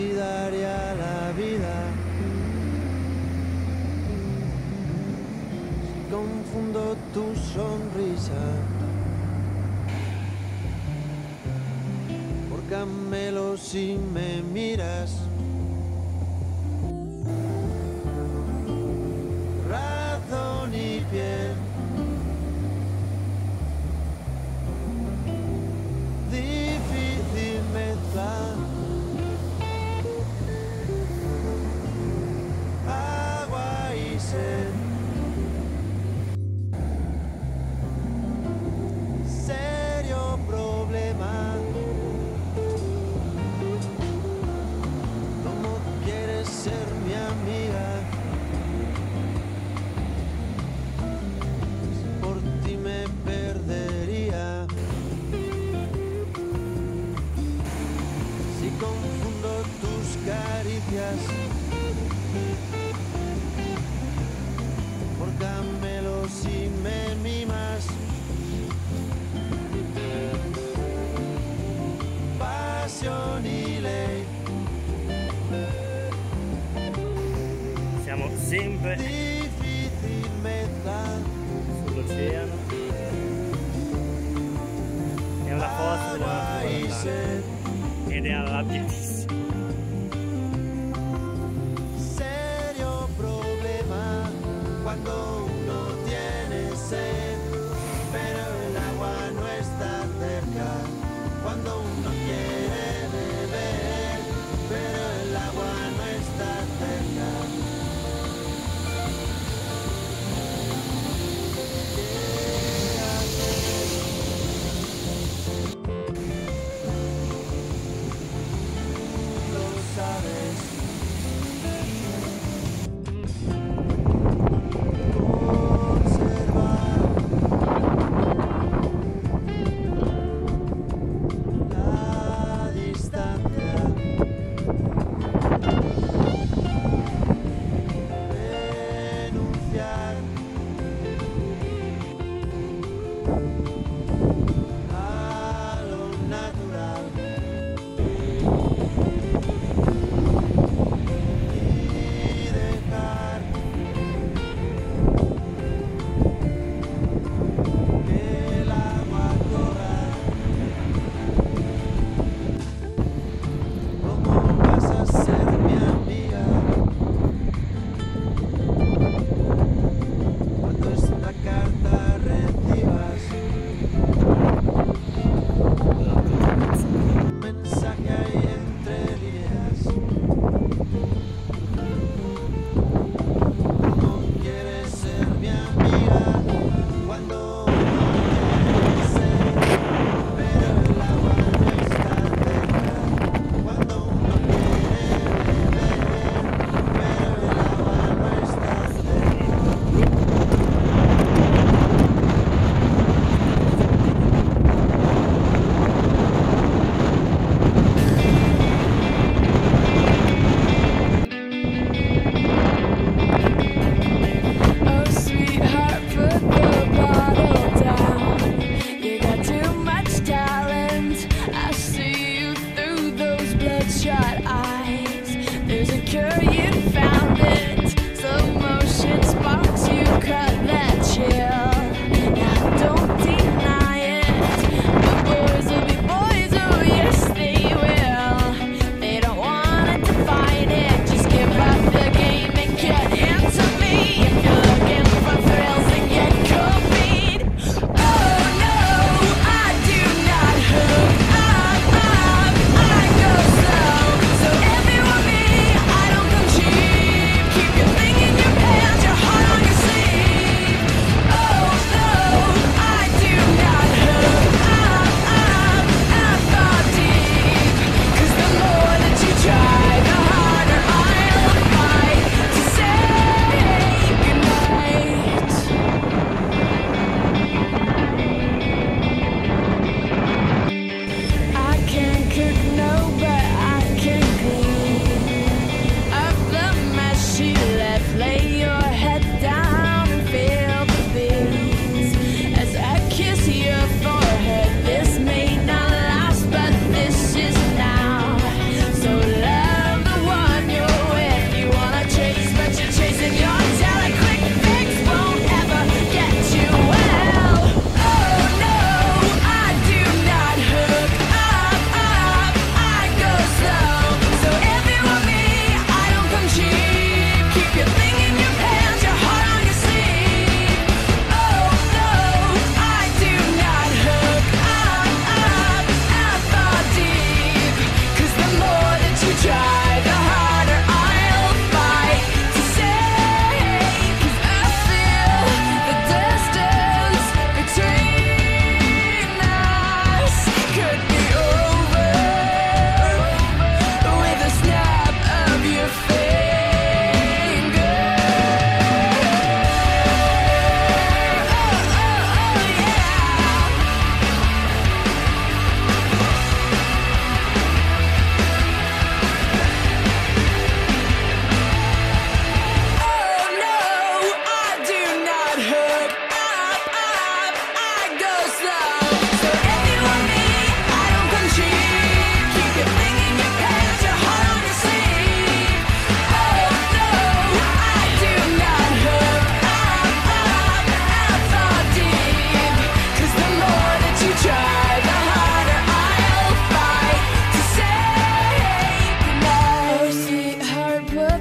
ti daría la vida. Si confundo tu sonrisa. Por camelo si me miras. sempre. Sull'oceano. È una forza della natura ed è alla bellissima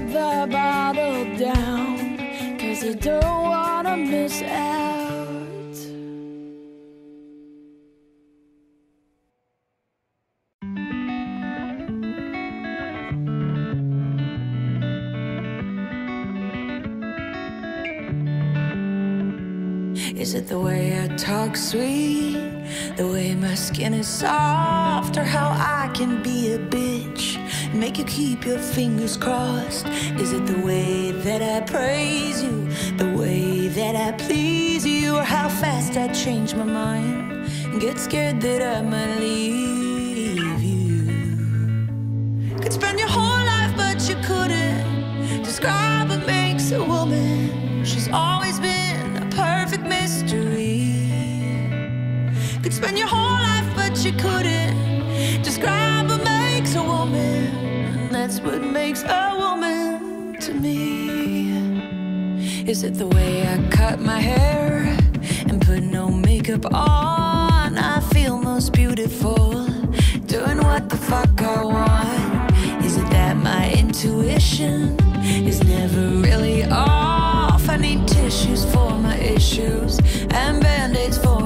the bottle down Cause you don't wanna miss out Is it the way I talk sweet? The way my skin is soft? Or how I can be a bitch? Make you keep your fingers crossed? Is it the way that I praise you? The way that I please you? Or how fast I change my mind? And get scared that I might leave you? Could spend your whole life, but you couldn't describe what makes a woman. She's always been a perfect mystery. Could spend your whole life, but you couldn't describe that's what makes a woman to me. Is it the way I cut my hair and put no makeup on? I feel most beautiful doing what the fuck I want. Is it that my intuition is never really off? I need tissues for my issues and band aids for